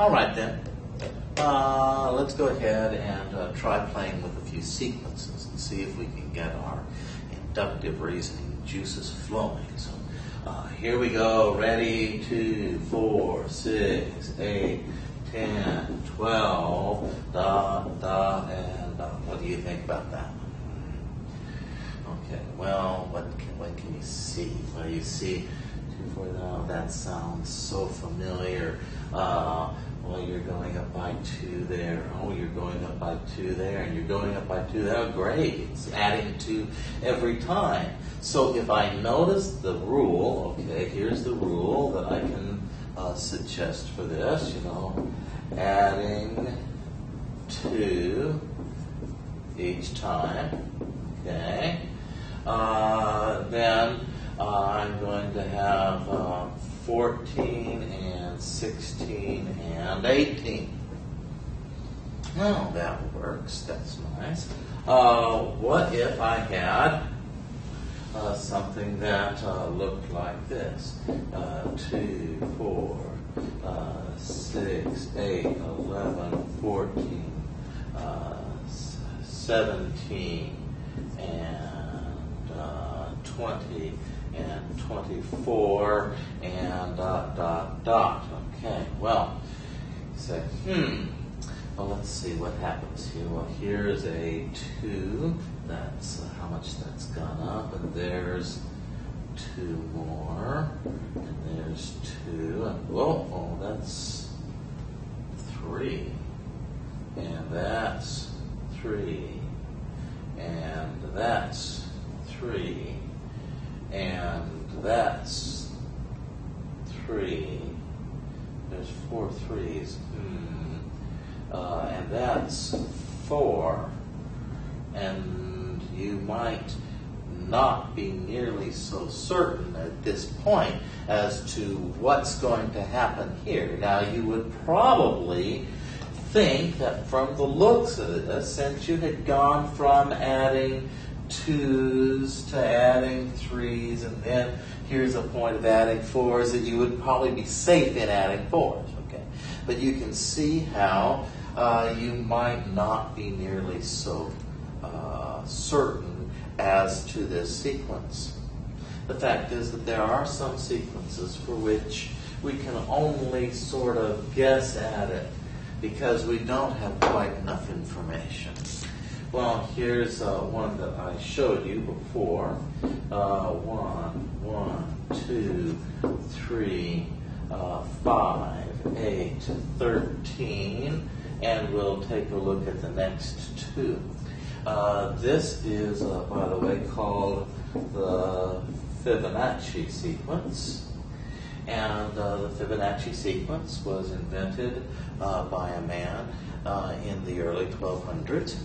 All right then. Uh, let's go ahead and uh, try playing with a few sequences and see if we can get our inductive reasoning juices flowing. So uh, here we go. Ready, two, four, six, eight, ten, twelve, da, da, and da. What do you think about that? Okay, well, what can, what can you see? Well, you see, two, four, now that sounds so familiar. Uh, well, you're going up by two there. Oh, you're going up by two there, and you're going up by two there. Oh, great. It's adding two every time. So if I notice the rule, okay, here's the rule that I can uh, suggest for this, you know, adding two each time, okay, uh, then uh, I'm going to have uh, 14 and 16 and 18. Well, that works. That's nice. Uh, what if I had uh, something that uh, looked like this? Uh, 2, 4, uh, 6, 8, 11, 14, uh, 17, and uh, 20, and 24, and dot, dot, dot. Okay, well, you say, hmm, well, let's see what happens here. Well, here's a 2. That's uh, how much that's gone up. And there's two more. And there's 2. And, oh, oh, that's 3. And that's 3. And that's 3. And that's 3. There's four threes. Hmm. Uh, and that's 4. And you might not be nearly so certain at this point as to what's going to happen here. Now, you would probably think that from the looks of this, since you had gone from adding twos to adding threes, and then here's a point of adding fours, that you would probably be safe in adding fours. Okay, but you can see how uh, you might not be nearly so uh, certain as to this sequence. The fact is that there are some sequences for which we can only sort of guess at it because we don't have quite enough information. Well, here's uh, one that I showed you before. Uh, one, one, two, three, uh, five, eight, thirteen, and we'll take a look at the next two. Uh, this is, uh, by the way, called the Fibonacci sequence. And uh, the Fibonacci sequence was invented by a man in the early 1200s,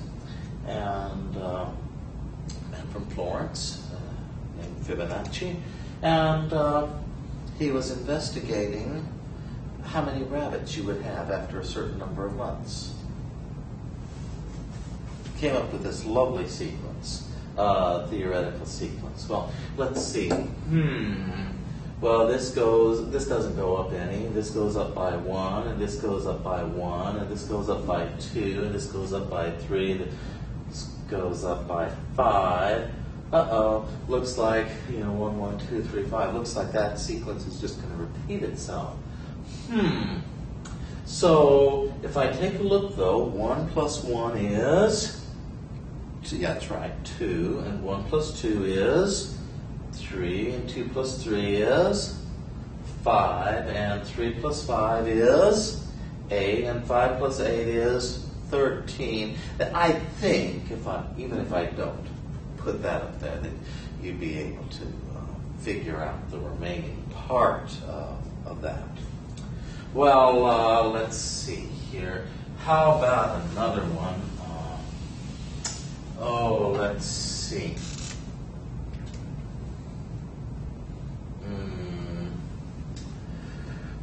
and uh, a man from Florence uh, named Fibonacci, and uh, he was investigating how many rabbits you would have after a certain number of months. Came up with this lovely sequence, uh, theoretical sequence. Well, let's see. Hmm. Well, this goes, this doesn't go up any. This goes up by one, and this goes up by one, and this goes up by two, and this goes up by three, goes up by five. Uh oh, looks like, you know, one, one, two, three, five. Looks like that sequence is just going to repeat itself. Hmm. So, if I take a look though, one plus one is, yeah, that's right, two, and one plus two is 3, and 2 plus 3 is 5, and 3 plus 5 is 8, and 5 plus 8 is 13. That I think, if I, even if I don't put that up there, that you'd be able to uh, figure out the remaining part of, of that. Well, uh, let's see here. How about another one? Uh, oh, let's see.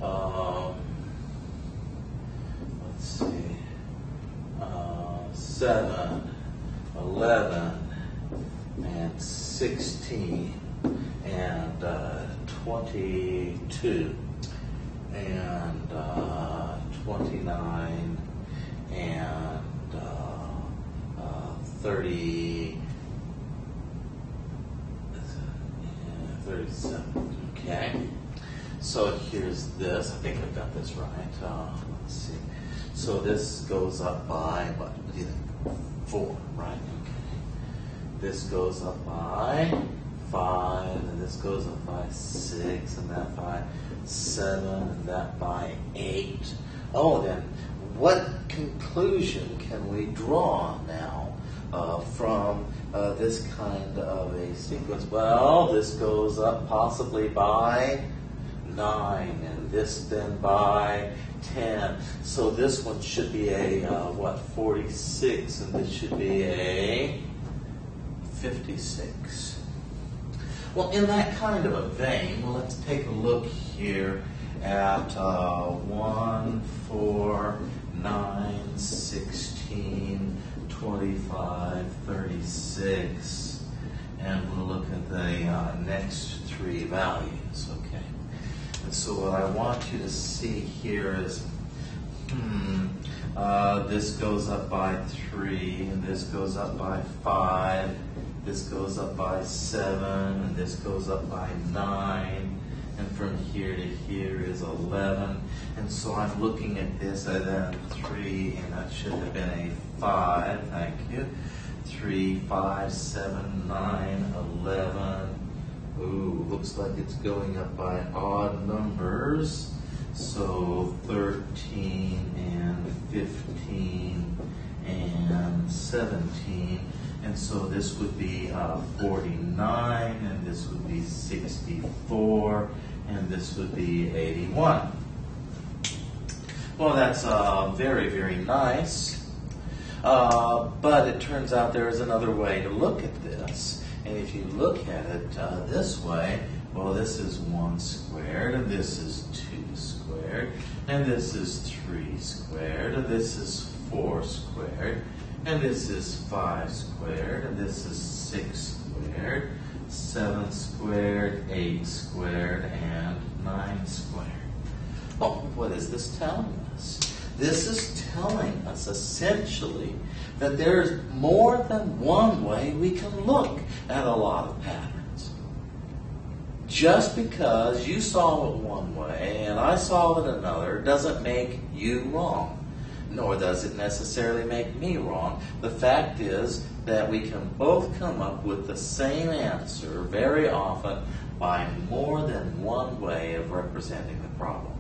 Um, let's see, uh, 7, 11, and 16, and uh, 22, and uh, 29 and uh, uh, 30. 37. Okay. So here's this. I think I've got this right. Uh, let's see. So this goes up by what? What do you think? Four, right? Okay. This goes up by five, and this goes up by six, and that by seven, and that by eight. Oh, then what conclusion can we draw now uh, from uh, this kind of a sequence? Well, this goes up possibly by nine, and this then by 10. So this one should be a, uh, what, 46, and this should be a 56. Well, in that kind of a vein, well, let's take a look here at uh, 1, 4, 9, 16, 25, 36, and we'll look at the uh, next three values, okay? So what I want you to see here is, hmm, uh, this goes up by 3, and this goes up by 5, this goes up by 7, and this goes up by 9, and from here to here is 11. And so I'm looking at this as a 3, and that should have been a 5, thank you. 3, 5, 7, 9, 11. Looks like it's going up by odd numbers. So 13 and 15 and 17. And so this would be uh, 49, and this would be 64, and this would be 81. Well, that's uh, very, very nice. Uh, but it turns out there is another way to look at this. And if you look at it uh, this way, well, this is 1 squared, and this is 2 squared, and this is 3 squared, and this is 4 squared, and this is 5 squared, and this is 6 squared, 7 squared, 8 squared, and 9 squared. Well, what is this telling us? This is telling us essentially that there's more than one way we can look at a lot of patterns. Just because you saw it one way and I saw it another doesn't make you wrong nor does it necessarily make me wrong. The fact is that we can both come up with the same answer very often by more than one way of representing the problem.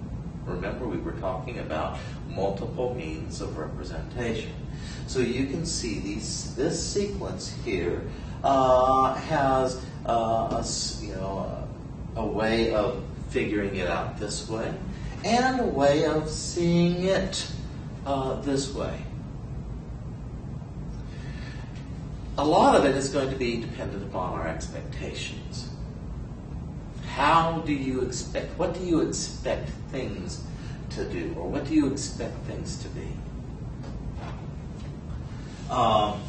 Remember, we were talking about multiple means of representation. So you can see these, this sequence here uh, has uh, a, you know, a way of figuring it out this way and a way of seeing it uh, this way. A lot of it is going to be dependent upon our expectations. How do you expect, what do you expect things to do, or what do you expect things to be? Um,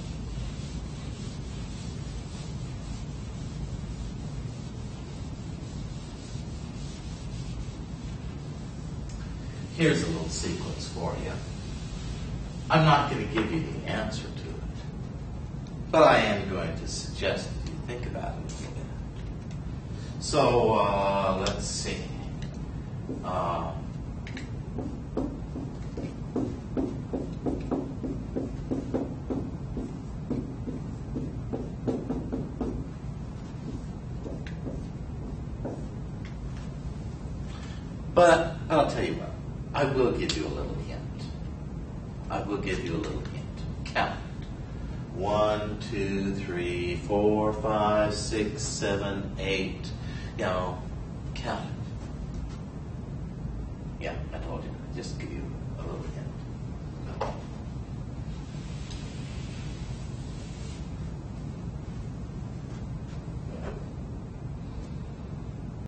here's a little sequence for you. I'm not going to give you the answer to it, but I am going to suggest that you think about it a little bit. So uh, let's see. Uh, but I'll tell you what, I will give you a little hint. I will give you a little hint. Count. One, two, three, four, five, six, seven, eight. Know, count. Yeah, I told you. Just give you a little.